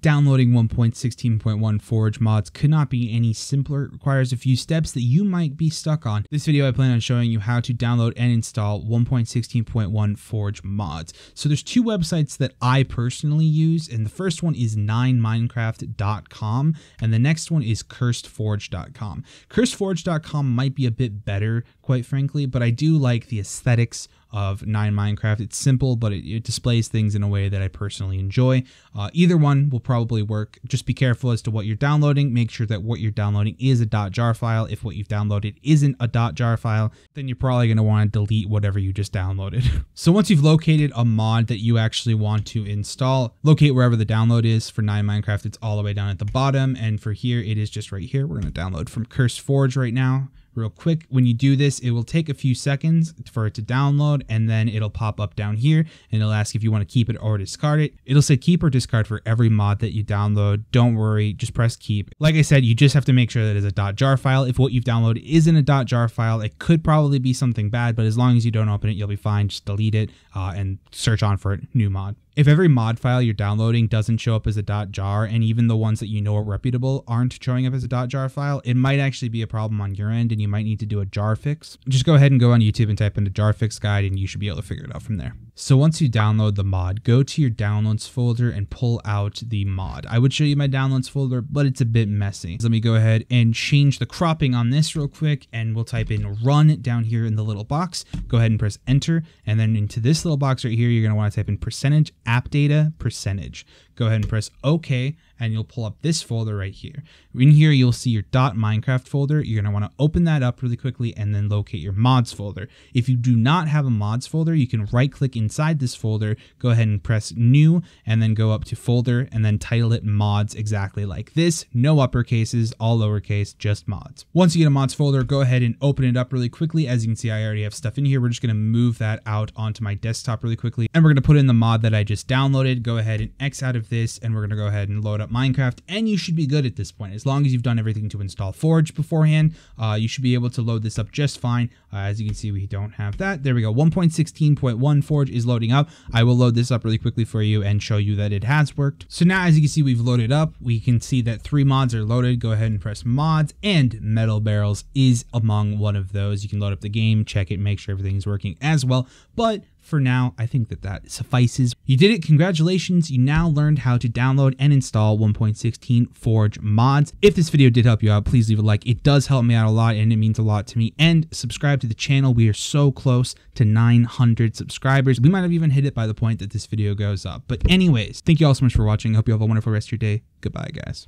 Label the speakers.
Speaker 1: Downloading 1.16.1 Forge mods could not be any simpler. It requires a few steps that you might be stuck on. This video I plan on showing you how to download and install 1.16.1 Forge mods. So there's two websites that I personally use and the first one is 9minecraft.com and the next one is curseforge.com. Curseforge.com might be a bit better quite frankly, but I do like the aesthetics of 9 Minecraft. It's simple, but it, it, displays things in a way that I personally enjoy. Uh, either one will probably work. Just be careful as to what you're downloading. Make sure that what you're downloading is a .jar file. If what you've downloaded isn't a .jar file, then you're probably going to want to delete whatever you just downloaded. so once you've located a mod that you actually want to install, locate wherever the download is. For 9 Minecraft, it's all the way down at the bottom, and for here, it is just right here. We're going to download from Curse Forge right now real quick. When you do this, it will take a few seconds for it to download and then it'll pop up down here and it'll ask if you want to keep it or discard it. It'll say keep or discard for every mod that you download. Don't worry, just press keep. Like I said, you just have to make sure that it's a .jar file. If what you've downloaded isn't a .jar file, it could probably be something bad, but as long as you don't open it, you'll be fine. Just delete it uh, and search on for a new mod. If every mod file you're downloading doesn't show up as a .jar, and even the ones that you know are reputable aren't showing up as a .jar file, it might actually be a problem on your end, and you might need to do a jar fix. Just go ahead and go on YouTube and type in the jar fix guide, and you should be able to figure it out from there. So once you download the mod, go to your downloads folder and pull out the mod. I would show you my downloads folder, but it's a bit messy. So let me go ahead and change the cropping on this real quick, and we'll type in run down here in the little box. Go ahead and press enter, and then into this little box right here, you're gonna wanna type in percentage app data percentage. Go ahead and press OK, and you'll pull up this folder right here. In here, you'll see your .minecraft folder. You're going to want to open that up really quickly and then locate your mods folder. If you do not have a mods folder, you can right click inside this folder, go ahead and press new, and then go up to folder and then title it mods exactly like this. No uppercases, all lowercase, just mods. Once you get a mods folder, go ahead and open it up really quickly. As you can see, I already have stuff in here. We're just going to move that out onto my desktop really quickly. And we're going to put in the mod that I just downloaded. Go ahead and X out of this, and we're to go ahead and load up Minecraft. And you should be good at this point. As long as you've done everything to install Forge beforehand, uh, you should be able to load this up just fine. Uh, as you can see, we don't have that. There we go. 1.16.1 Forge is loading up. I will load this up really quickly for you and show you that it has worked. So now, as you can see, we've loaded up. We can see that three mods are loaded. Go ahead and press mods, and Metal Barrels is among one of those. You can load up the game, check it, make sure everything's working as well. But for now, I think that that suffices. You did it, congratulations, you now learned how to download and install 1.16 Forge mods. If this video did help you out, please leave a like. It does help me out a lot and it means a lot to me. And subscribe to the channel. We are so close to 900 subscribers. We might have even hit it by the point that this video goes up. But anyways, thank you all so much for watching. Hope you have a wonderful rest of your day. Goodbye, guys.